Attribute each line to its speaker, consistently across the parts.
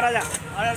Speaker 1: बाहर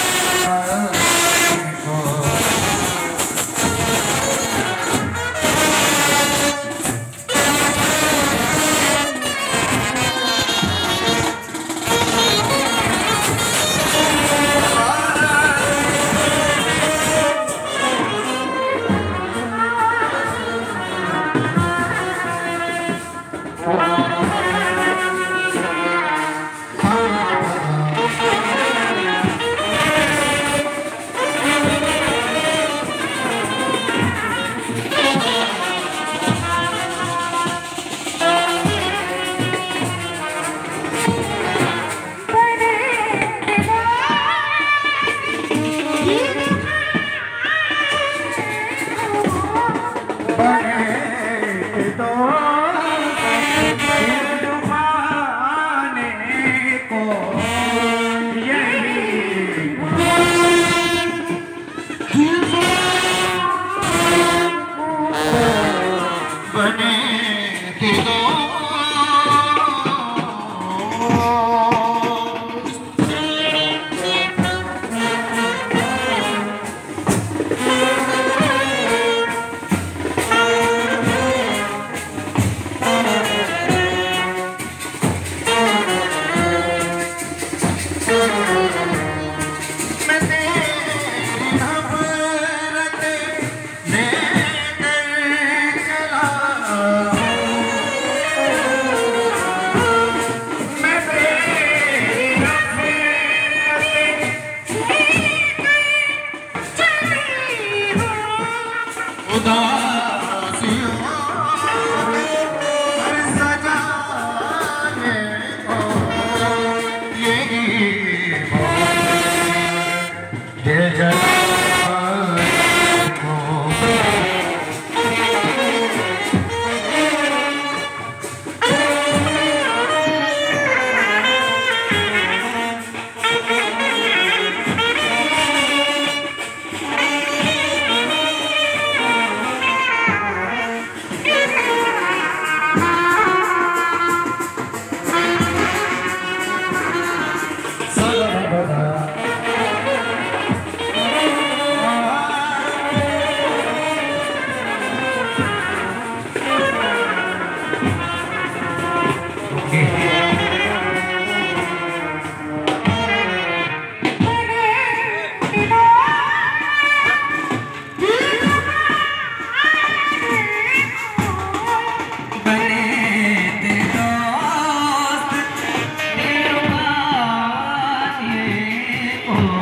Speaker 2: Oh.